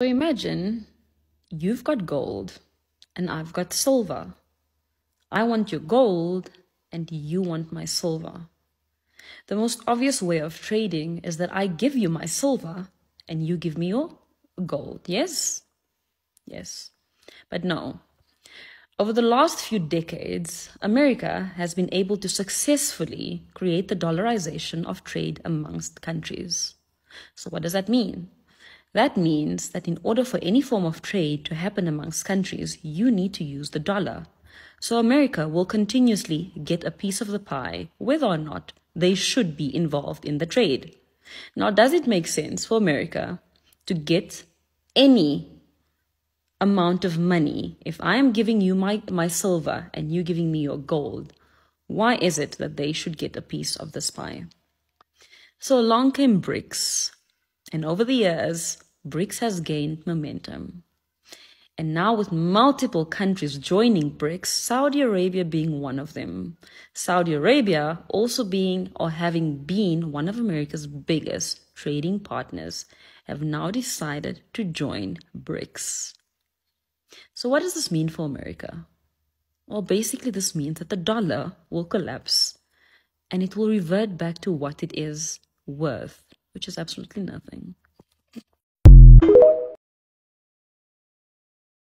So imagine you've got gold and I've got silver. I want your gold and you want my silver. The most obvious way of trading is that I give you my silver and you give me your gold. Yes? Yes. But no. Over the last few decades, America has been able to successfully create the dollarization of trade amongst countries. So, what does that mean? That means that in order for any form of trade to happen amongst countries, you need to use the dollar. So America will continuously get a piece of the pie, whether or not they should be involved in the trade. Now, does it make sense for America to get any amount of money if I am giving you my, my silver and you giving me your gold? Why is it that they should get a piece of this pie? So along came BRICS, and over the years, BRICS has gained momentum. And now, with multiple countries joining BRICS, Saudi Arabia being one of them, Saudi Arabia also being or having been one of America's biggest trading partners, have now decided to join BRICS. So, what does this mean for America? Well, basically, this means that the dollar will collapse and it will revert back to what it is worth, which is absolutely nothing.